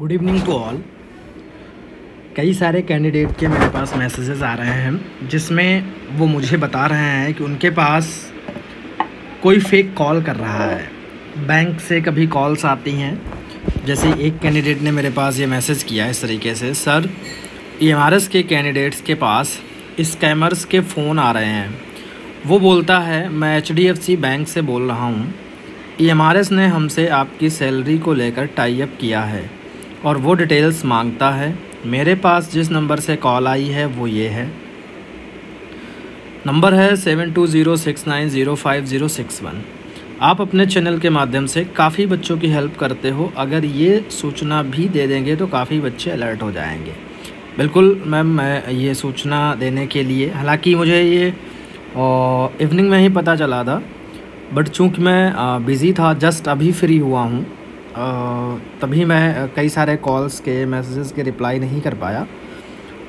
Good evening to all कई सारे candidate के मेरे पास मैसेजेस आ रहे हैं, जिसमें वो मुझे बता रहे हैं कि उनके पास कोई फेक कॉल कर रहा है। बैंक से कभी कॉल्स आती हैं। जैसे एक कैंडिडेट ने मेरे पास ये मैसेज किया इस तरीके से, सर ई के कैंडिडेट्स के पास स्कैमर्स के फ़ोन आ रहे हैं। वो बोलता है, मैं एचडीएफसी बैंक से बोल रहा हूँ। ई ने हमसे आपकी सैलरी को लेकर टाई अप किया है। और वो डिटेल्स माँगता है। मेरे पास जिस नंबर से कॉल आई है, वो ये है। नंबर है seven two zero six nine zero five zero six one आप अपने चैनल के माध्यम से काफ़ी बच्चों की हेल्प करते हो। अगर ये सूचना भी दे देंगे तो काफ़ी बच्चे अलर्ट हो जाएँगे। बिल्कुल मैम मैं ये सूचना देने के लिए। हालाँकि मुझे ये इवनिंग में ही पता चला था बट चूँकि मैं बिज़ी था जस्ट अभी फ्री हुआ हूँ तभी मैं कई सारे कॉल्स के मैसेजेस के रिप्लाई नहीं कर पाया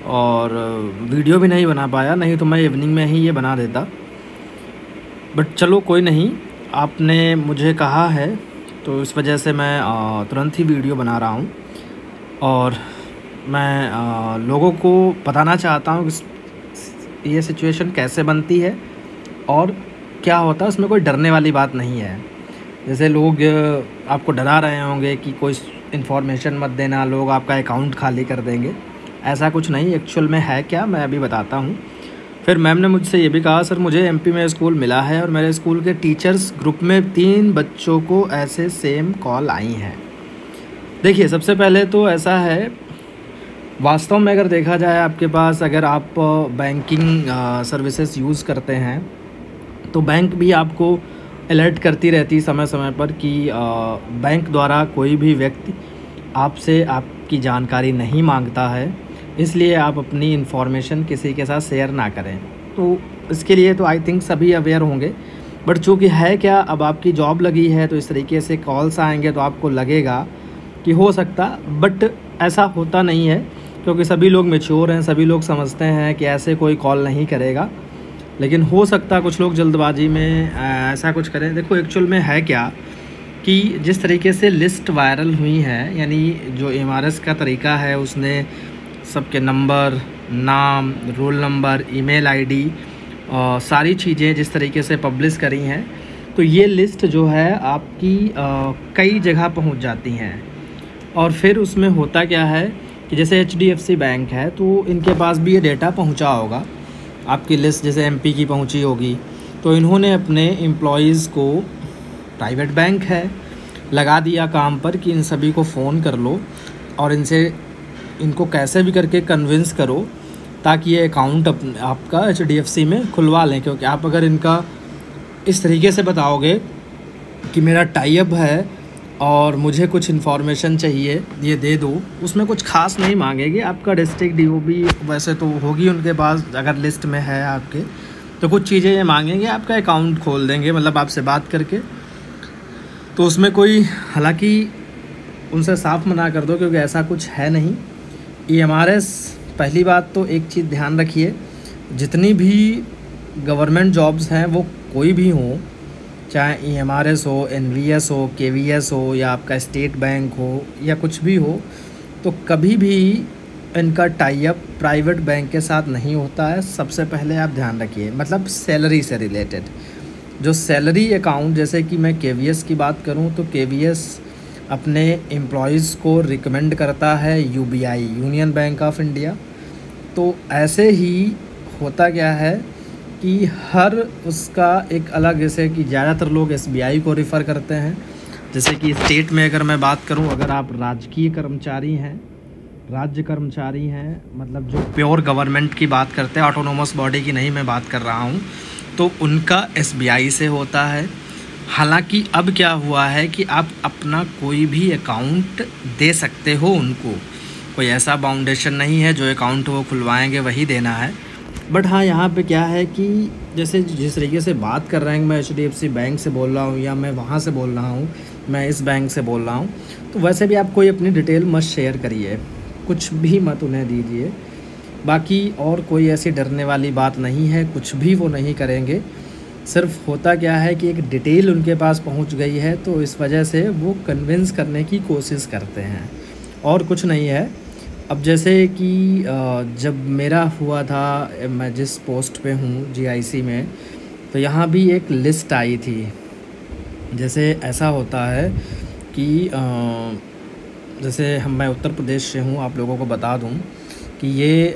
और वीडियो भी नहीं बना पाया, नहीं तो मैं इवनिंग में ही ये बना देता। बट चलो कोई नहीं, आपने मुझे कहा है तो इस वजह से मैं तुरंत ही वीडियो बना रहा हूँ। और मैं लोगों को बताना चाहता हूँ कि ये सिचुएशन कैसे बनती है और क्या होता है, उसमें कोई डरने वाली बात नहीं है। जैसे लोग आपको डरा रहे होंगे कि कोई इन्फॉर्मेशन मत देना, लोग आपका अकाउंट खाली कर देंगे। ऐसा कुछ नहीं एक्चुअल में है क्या? मैं अभी बताता हूँ। फिर मैम ने मुझसे ये भी कहा, सर, मुझे एमपी में स्कूल मिला है और मेरे स्कूल के टीचर्स ग्रुप में तीन बच्चों को ऐसे सेम कॉल आई हैं। देखिए, सबसे पहले तो ऐसा है, वास्तव में अगर देखा जाए आपके पास, अगर आप बैंकिंग सर्विसेज़ यूज़ करते हैं तो बैंक भी आपको अलर्ट करती रहती समय समय पर कि बैंक द्वारा कोई भी व्यक्ति आपसे आपकी जानकारी नहीं माँगता है, इसलिए आप अपनी इन्फॉर्मेशन किसी के साथ शेयर ना करें। तो इसके लिए तो आई थिंक सभी अवेयर होंगे। बट चूँकि है क्या, अब आपकी जॉब लगी है तो इस तरीके से कॉल्स आएँगे तो आपको लगेगा कि हो सकता बट ऐसा होता नहीं है, क्योंकि सभी लोग मेच्योर हैं, सभी लोग समझते हैं कि ऐसे कोई कॉल नहीं करेगा। लेकिन हो सकता कुछ लोग जल्दबाजी में ऐसा कुछ करें। देखो एक्चुअल में है क्या कि जिस तरीके से लिस्ट वायरल हुई है यानी जो एमआरएस का तरीका है उसने सबके नंबर नाम रोल नंबर ईमेल आईडी और सारी चीज़ें जिस तरीके से पब्लिश करी हैं तो ये लिस्ट जो है आपकी आ, कई जगह पहुँच जाती हैं। और फिर उसमें होता क्या है कि जैसे एचडीएफसी बैंक है तो इनके पास भी ये डेटा पहुँचा होगा। आपकी लिस्ट जैसे एमपी की पहुँची होगी तो इन्होंने अपने एम्प्लॉयज़ को प्राइवेट बैंक है लगा दिया काम पर कि इन सभी को फ़ोन कर लो और इनसे इनको कैसे भी करके कन्विंस करो ताकि ये अकाउंट अप, आपका एच में खुलवा लें। क्योंकि आप अगर इनका इस तरीके से बताओगे कि मेरा टाइप है और मुझे कुछ इन्फॉर्मेशन चाहिए, ये दे दो। उसमें कुछ खास नहीं मांगेगी। आपका डिस्ट्रिक्ट डी भी वैसे तो होगी उनके पास, अगर लिस्ट में है आपके तो कुछ चीज़ें ये मांगेंगे, आपका अकाउंट खोल देंगे मतलब आपसे बात करके। तो उसमें कोई, हालाँकि उनसे साफ़ मना कर दो, क्योंकि ऐसा कुछ है नहीं। ई e पहली बात तो एक चीज़ ध्यान रखिए, जितनी भी गवर्नमेंट जॉब्स हैं, वो कोई भी हों चाहे ई एम आर एस हो एन वी एस हो के वी एस हो, या आपका स्टेट बैंक हो, या कुछ भी हो तो कभी भी इनका टाई अप प्राइवेट बैंक के साथ नहीं होता है। सबसे पहले आप ध्यान रखिए मतलब सैलरी से रिलेटेड जो सैलरी अकाउंट जैसे कि मैं के वी एस की बात करूँ तो के वी एस अपने एम्प्लॉयज़ को रिकमेंड करता है U B I union bank of India तो ऐसे ही होता क्या है कि हर उसका एक अलग, जैसे कि ज़्यादातर लोग एसबीआई को रिफ़र करते हैं। जैसे कि स्टेट में अगर मैं बात करूँ, अगर आप राजकीय कर्मचारी हैं, राज्य कर्मचारी हैं मतलब जो प्योर गवर्नमेंट की बात करते हैं ऑटोनोमस बॉडी की नहीं मैं बात कर रहा हूँ तो उनका एसबीआई से होता है। हालाँकि अब क्या हुआ है कि आप अपना कोई भी अकाउंट दे सकते हो उनको। कोई ऐसा बाउंडेशन नहीं है जो अकाउंट वो खुलवाएँगे, वही देना है। बट हाँ यहाँ पे क्या है कि जैसे जिस तरीके से बात कर रहे हैं, मैं H D F C bank से बोल रहा हूँ या मैं वहाँ से बोल रहा हूँ, मैं इस बैंक से बोल रहा हूँ तो वैसे भी आप कोई अपनी डिटेल मत शेयर करिए। कुछ भी मत उन्हें दीजिए। बाकी और कोई ऐसी डरने वाली बात नहीं है, कुछ भी वो नहीं करेंगे। सिर्फ़ होता क्या है कि एक डिटेल उनके पास पहुँच गई है तो इस वजह से वो कन्विंस करने की कोशिश करते हैं। और कुछ नहीं है। अब जैसे कि जब मेरा हुआ था मैं जिस पोस्ट पे हूँ जीआईसी में तो यहाँ भी एक लिस्ट आई थी। जैसे ऐसा होता है कि जैसे हम मैं उत्तर प्रदेश से हूँ आप लोगों को बता दूँ कि ये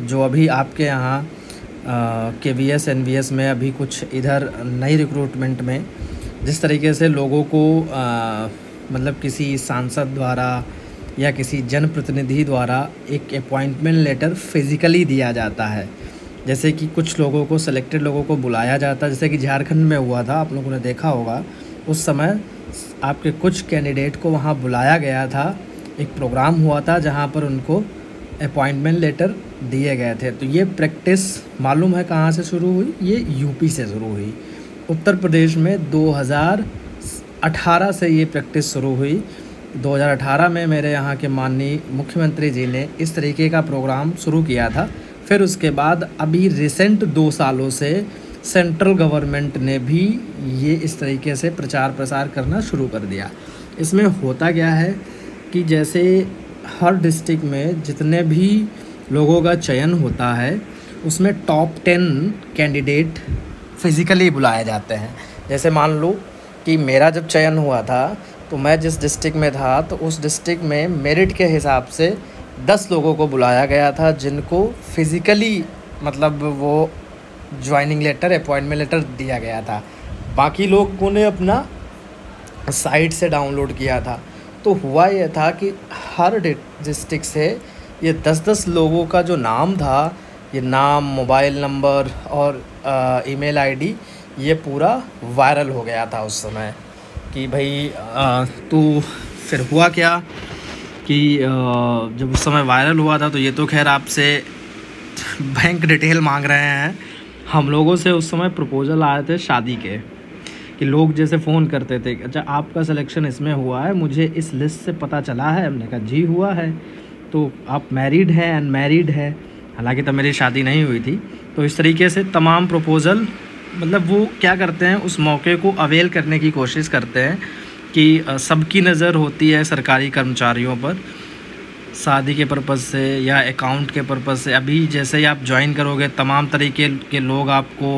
जो अभी आपके यहाँ K V S N V S में अभी कुछ इधर नई रिक्रूटमेंट में जिस तरीके से लोगों को आ, मतलब किसी सांसद द्वारा या किसी जनप्रतिनिधि द्वारा एक अपॉइंटमेंट लेटर फिज़िकली दिया जाता है। जैसे कि कुछ लोगों को सिलेक्टेड लोगों को बुलाया जाता है। जैसे कि झारखंड में हुआ था, आप लोगों ने देखा होगा, उस समय आपके कुछ कैंडिडेट को वहाँ बुलाया गया था। एक प्रोग्राम हुआ था जहाँ पर उनको अपॉइंटमेंट लेटर दिए गए थे। तो ये प्रैक्टिस मालूम है कहाँ से शुरू हुई? ये यूपी से शुरू हुई। उत्तर प्रदेश में 2018 से ये प्रैक्टिस शुरू हुई। 2018 में मेरे यहाँ के माननीय मुख्यमंत्री जी ने इस तरीके का प्रोग्राम शुरू किया था। फिर उसके बाद अभी रिसेंट दो सालों से सेंट्रल गवर्नमेंट ने भी ये इस तरीके से प्रचार प्रसार करना शुरू कर दिया। इसमें होता क्या है कि जैसे हर डिस्ट्रिक्ट में जितने भी लोगों का चयन होता है, उसमें टॉप टेन कैंडिडेट फिज़िकली बुलाए जाते हैं। जैसे मान लो कि मेरा जब चयन हुआ था तो मैं जिस डिस्ट्रिक्ट में था तो उस डिस्ट्रिक्ट में मेरिट के हिसाब से दस लोगों को बुलाया गया था, जिनको फिज़िकली मतलब वो ज्वाइनिंग लेटर अपॉइंटमेंट लेटर दिया गया था। बाकी लोगों ने अपना साइट से डाउनलोड किया था। तो हुआ यह था कि हर डिस्ट्रिक्ट से ये दस दस लोगों का जो नाम था, ये नाम मोबाइल नंबर और ईमेल आईडी ये पूरा वायरल हो गया था उस समय। कि भाई तो फिर हुआ क्या कि जब उस समय वायरल हुआ था तो ये तो खैर आपसे बैंक डिटेल मांग रहे हैं। हम लोगों से उस समय प्रपोज़ल आए थे शादी के, कि लोग जैसे फ़ोन करते थे अच्छा आपका सिलेक्शन इसमें हुआ है, मुझे इस लिस्ट से पता चला है, हमने कहा, जी, हुआ है। तो आप मैरिड हैं अनमेरिड है। हालाँकि तब मेरी शादी नहीं हुई थी। तो इस तरीके से तमाम प्रपोज़ल मतलब वो क्या करते हैं उस मौके को अवेल करने की कोशिश करते हैं कि सबकी नज़र होती है सरकारी कर्मचारियों पर। शादी के पर्पज़ से या अकाउंट के पर्पज़ से। अभी जैसे ही आप ज्वाइन करोगे तमाम तरीके के लोग आपको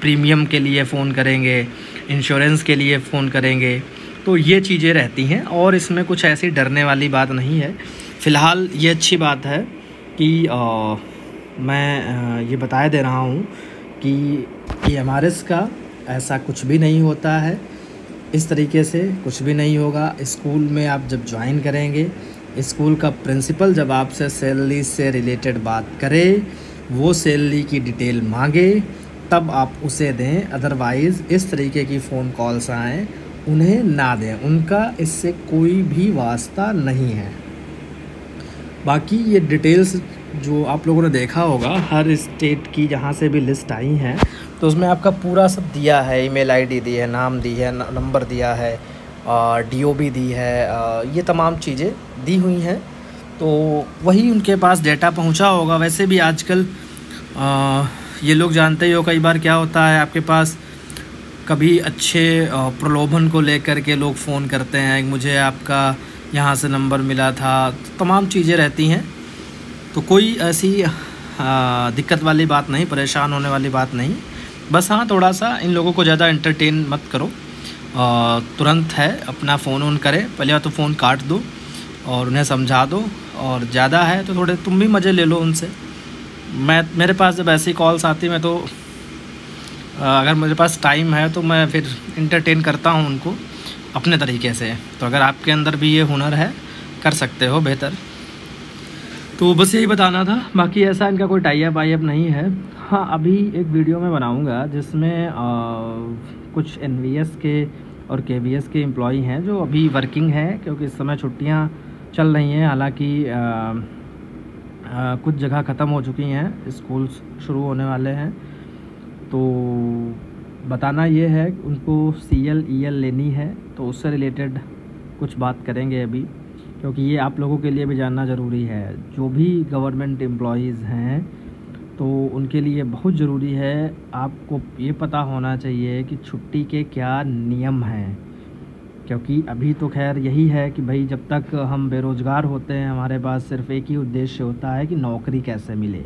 प्रीमियम के लिए फ़ोन करेंगे इंश्योरेंस के लिए फ़ोन करेंगे। तो ये चीज़ें रहती हैं और इसमें कुछ ऐसी डरने वाली बात नहीं है। फ़िलहाल ये अच्छी बात है कि आ, मैं आ, ये बताया दे रहा हूँ कि एम का ऐसा कुछ भी नहीं होता है। इस तरीके से कुछ भी नहीं होगा। स्कूल में आप जब ज्वाइन करेंगे, स्कूल का प्रिंसिपल जब आपसे सैलरी से रिलेटेड बात करे, वो सैलरी की डिटेल मांगे, तब आप उसे दें। अदरवाइज़ इस तरीके की फ़ोन कॉल्स आएँ, उन्हें ना दें। उनका इससे कोई भी वास्ता नहीं है। बाकी ये डिटेल्स जो आप लोगों ने देखा होगा, हर स्टेट की जहाँ से भी लिस्ट आई हैं तो उसमें आपका पूरा सब दिया है ईमेल आईडी दी है, नाम दी है नंबर दिया है डीओबी दी है ये तमाम चीज़ें दी हुई हैं। तो वही उनके पास डेटा पहुँचा होगा। वैसे भी आजकल ये लोग जानते ही हो, कई बार क्या होता है, आपके पास कभी अच्छे प्रलोभन को लेकर के लोग फ़ोन करते हैं, मुझे आपका यहाँ से नंबर मिला था तो तमाम चीज़ें रहती हैं। तो कोई ऐसी दिक्कत वाली बात नहीं, परेशान होने वाली बात नहीं। बस हाँ थोड़ा सा इन लोगों को ज़्यादा इंटरटेन मत करो। तुरंत है, अपना फ़ोन ऑन करें। पहले तो फ़ोन काट दो और उन्हें समझा दो। और ज़्यादा है तो थोड़े, तुम भी मज़े ले लो उनसे। मैं, मेरे पास जब ऐसी कॉल्स आती मैं तो अगर मेरे पास टाइम है तो मैं फिर इंटरटेन करता हूँ उनको अपने तरीके से। तो अगर आपके अंदर भी ये हुनर है, कर सकते हो बेहतर। तो बस यही बताना था। बाकी ऐसा इनका कोई टाइप वाइप नहीं है। हाँ अभी एक वीडियो मैं बनाऊँगा, जिसमें कुछ एन के और के के एम्प्लॉई हैं, जो अभी वर्किंग हैं, क्योंकि इस समय छुट्टियाँ चल रही हैं। हालाँकि कुछ जगह ख़त्म हो चुकी हैं स्कूल्स शुरू होने वाले हैं। तो बताना ये है, उनको सी एल ई एल लेनी है तो उससे रिलेटेड कुछ बात करेंगे अभी। क्योंकि ये आप लोगों के लिए भी जानना ज़रूरी है। जो भी गवर्नमेंट एम्प्लॉज़ हैं तो उनके लिए बहुत ज़रूरी है। आपको ये पता होना चाहिए कि छुट्टी के क्या नियम हैं। क्योंकि अभी तो खैर यही है कि भाई जब तक हम बेरोज़गार होते हैं, हमारे पास सिर्फ़ एक ही उद्देश्य होता है कि नौकरी कैसे मिले।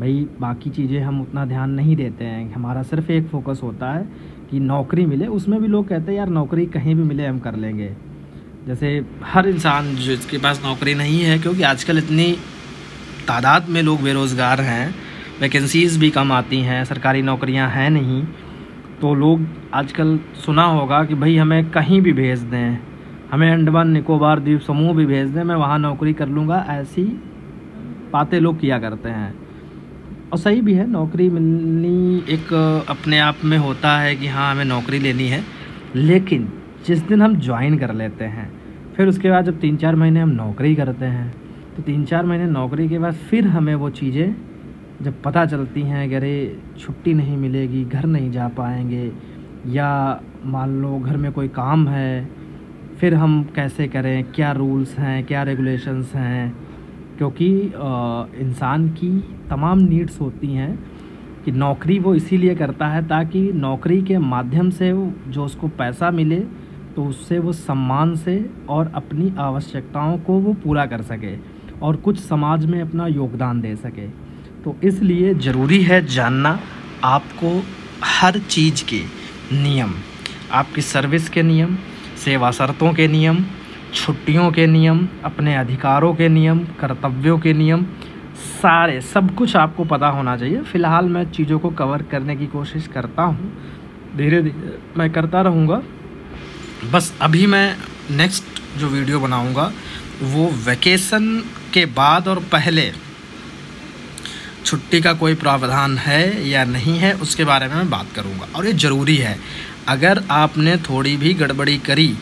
भाई बाकी चीज़ें हम उतना ध्यान नहीं देते हैं। हमारा सिर्फ़ एक फोकस होता है कि नौकरी मिले। उसमें भी लोग कहते हैं, यार नौकरी कहीं भी मिले हम कर लेंगे। जैसे हर इंसान जिसके पास नौकरी नहीं है, क्योंकि आजकल इतनी तादाद में लोग बेरोज़गार हैं वैकेंसीज़ भी कम आती हैं, सरकारी नौकरियाँ हैं नहीं तो लोग आजकल सुना होगा कि भाई हमें कहीं भी भेज दें, हमें अंडमान निकोबार द्वीप समूह भी भेज दें, मैं वहाँ नौकरी कर लूँगा, ऐसी बातें लोग किया करते हैं। और सही भी है, नौकरी मिलनी एक अपने आप में होता है कि हाँ हमें नौकरी लेनी है, लेकिन जिस दिन हम ज्वाइन कर लेते हैं, फिर उसके बाद जब तीन चार महीने हम नौकरी करते हैं तो तीन चार महीने नौकरी के बाद फिर हमें वो चीज़ें जब पता चलती हैं कि अरे, छुट्टी नहीं मिलेगी, घर नहीं जा पाएँगे, या मान लो घर में कोई काम है, फिर हम कैसे करें, क्या रूल्स हैं, क्या रेगुलेशंस हैं? क्योंकि इंसान की तमाम नीड्स होती हैं कि नौकरी वो इसीलिए करता है ताकि नौकरी के माध्यम से जो उसको पैसा मिले तो उससे वो सम्मान से और अपनी आवश्यकताओं को वो पूरा कर सके और कुछ समाज में अपना योगदान दे सके। तो इसलिए ज़रूरी है जानना आपको हर चीज़ के नियम, आपकी सर्विस के नियम, सेवा शर्तों के नियम, छुट्टियों के नियम, अपने अधिकारों के नियम, कर्तव्यों के नियम, सारे, सब कुछ आपको पता होना चाहिए। फ़िलहाल मैं चीज़ों को कवर करने की कोशिश करता हूँ। धीरे धीरे मैं करता रहूँगा। बस अभी मैं नेक्स्ट जो वीडियो बनाऊँगा, वो वैकेशन के बाद और पहले छुट्टी का कोई प्रावधान है या नहीं है, उसके बारे में मैं बात करूँगा। और ये ज़रूरी है। अगर आपने थोड़ी भी गड़बड़ी करी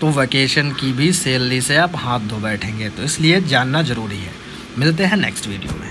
तो वैकेशन की भी सैलरी से आप हाथ धो बैठेंगे। तो इसलिए जानना ज़रूरी है। मिलते हैं नेक्स्ट वीडियो में।